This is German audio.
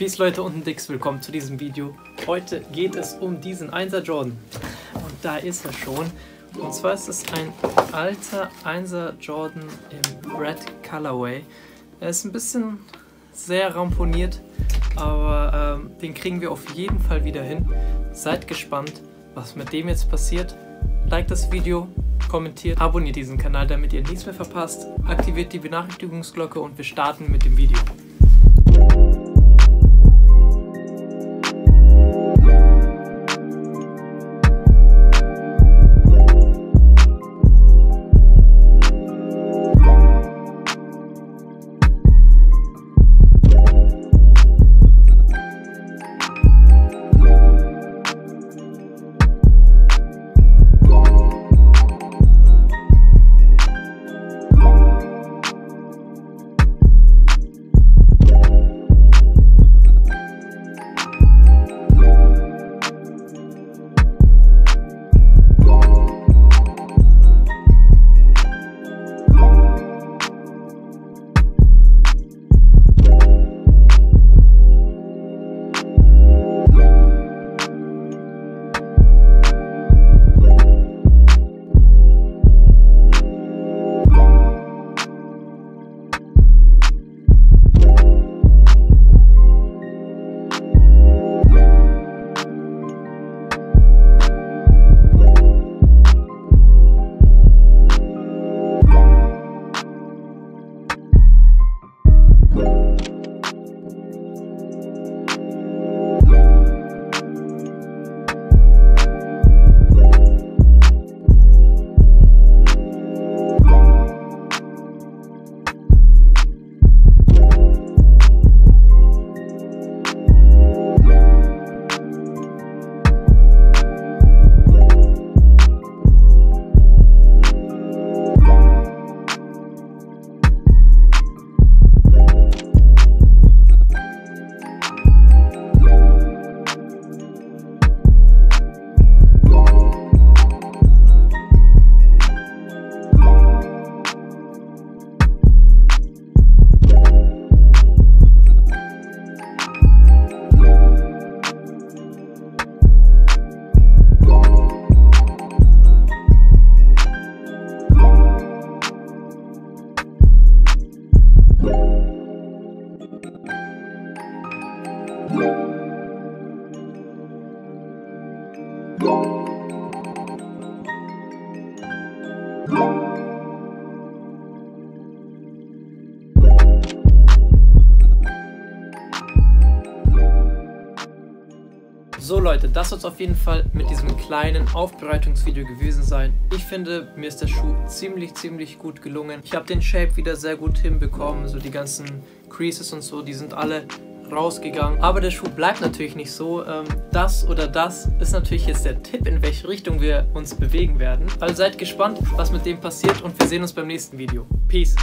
Peace Leute und ein Dix, willkommen zu diesem Video. Heute geht es um diesen 1er Jordan. Und da ist er schon. Und zwar ist es ein alter 1er Jordan im Red Colorway. Er ist ein bisschen sehr ramponiert, aber ähm, den kriegen wir auf jeden Fall wieder hin. Seid gespannt, was mit dem jetzt passiert. Like das Video, kommentiert, abonniert diesen Kanal, damit ihr nichts mehr verpasst, aktiviert die Benachrichtigungsglocke und wir starten mit dem Video. So Leute, das soll es auf jeden Fall mit diesem kleinen Aufbereitungsvideo gewesen sein. Ich finde, mir ist der Schuh ziemlich, ziemlich gut gelungen. Ich habe den Shape wieder sehr gut hinbekommen. So die ganzen Creases und so, die sind alle rausgegangen. Aber der Schuh bleibt natürlich nicht so. Ähm, das oder das ist natürlich jetzt der Tipp, in welche Richtung wir uns bewegen werden. Also seid gespannt, was mit dem passiert und wir sehen uns beim nächsten Video. Peace!